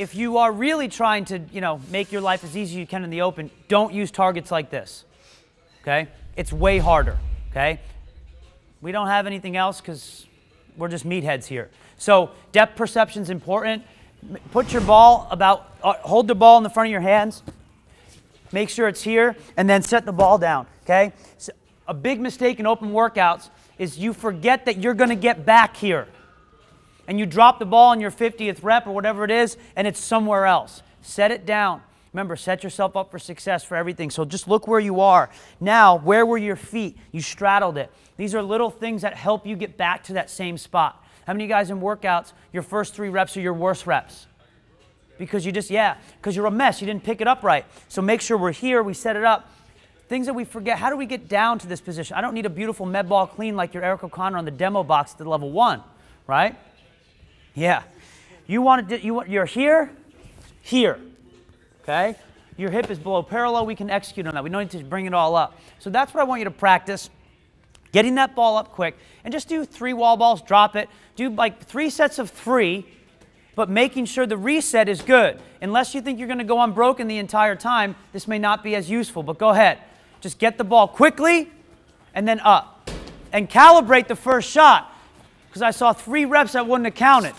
if you are really trying to, you know, make your life as easy as you can in the open, don't use targets like this. Okay? It's way harder. Okay? We don't have anything else because we're just meatheads here. So depth perception is important. Put your ball about, uh, hold the ball in the front of your hands. Make sure it's here, and then set the ball down. Okay? So a big mistake in open workouts is you forget that you're going to get back here. And you drop the ball in your 50th rep or whatever it is, and it's somewhere else. Set it down. Remember, set yourself up for success for everything. So just look where you are. Now, where were your feet? You straddled it. These are little things that help you get back to that same spot. How many of you guys in workouts, your first three reps are your worst reps? Because you just, yeah, because you're a mess. You didn't pick it up right. So make sure we're here, we set it up. Things that we forget. How do we get down to this position? I don't need a beautiful med ball clean like your Eric O'Connor on the demo box to level one, right? Yeah. You want to, do, you want, you're here, here, okay? Your hip is below parallel. We can execute on that. We don't need to bring it all up. So that's what I want you to practice. Getting that ball up quick and just do three wall balls, drop it. Do like three sets of three, but making sure the reset is good. Unless you think you're going to go unbroken the entire time, this may not be as useful, but go ahead. Just get the ball quickly and then up. And calibrate the first shot because I saw three reps that wouldn't have counted.